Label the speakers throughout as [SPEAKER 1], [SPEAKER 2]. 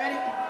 [SPEAKER 1] Time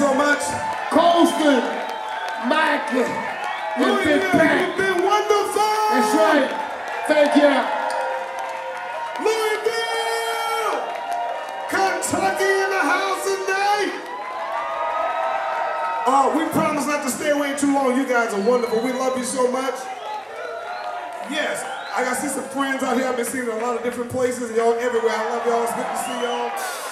[SPEAKER 1] so much.
[SPEAKER 2] Colston, Mike, and oh, Big yeah, Pat.
[SPEAKER 1] You've been wonderful.
[SPEAKER 2] That's right. Thank you.
[SPEAKER 1] Louisville, Kentucky in the house tonight. Oh, uh, we promise not to stay away too long. You guys are wonderful. We love you so much. Yes, I got to see some friends out here. I've been seeing a lot of different places, y'all everywhere. I love y'all. It's good to see y'all.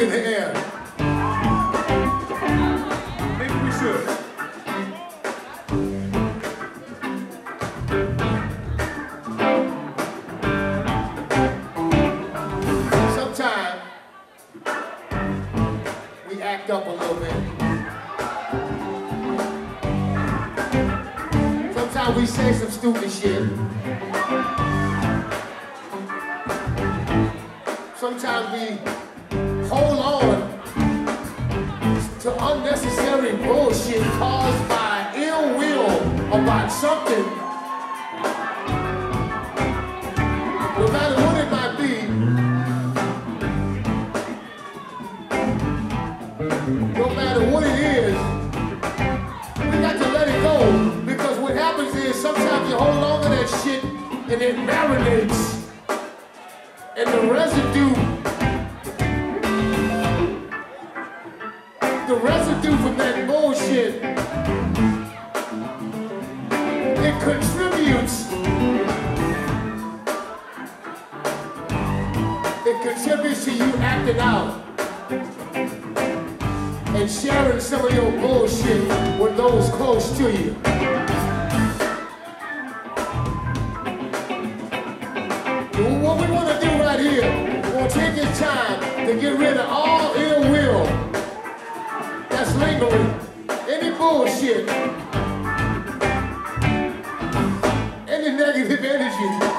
[SPEAKER 2] in the air.
[SPEAKER 1] Maybe we should.
[SPEAKER 2] Sometimes we act up a little bit. Sometimes we say some stupid shit. arrogance. shit. Any negative energy.